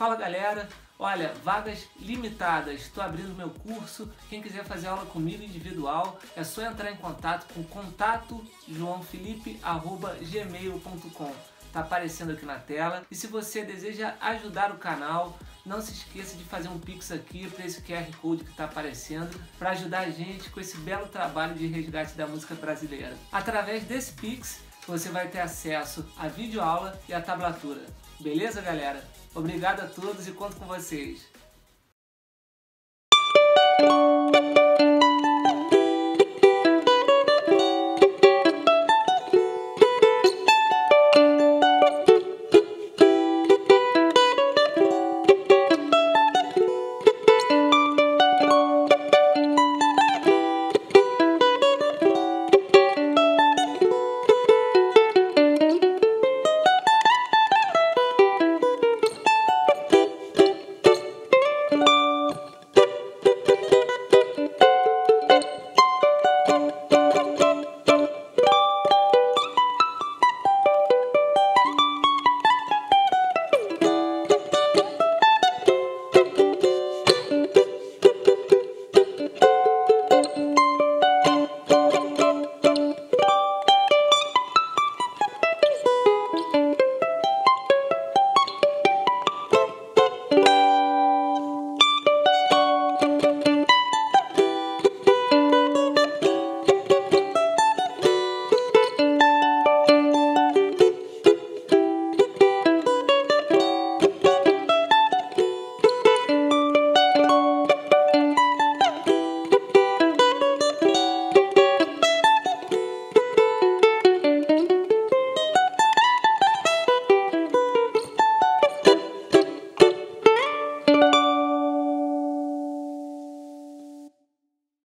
Fala galera, olha, vagas limitadas, estou abrindo meu curso, quem quiser fazer aula comigo individual, é só entrar em contato com contato joãofelipe.gmail.com Tá aparecendo aqui na tela. E se você deseja ajudar o canal, não se esqueça de fazer um pix aqui para esse QR Code que está aparecendo, para ajudar a gente com esse belo trabalho de resgate da música brasileira. Através desse pix, você vai ter acesso à videoaula e à tablatura. Beleza, galera? Obrigado a todos e conto com vocês.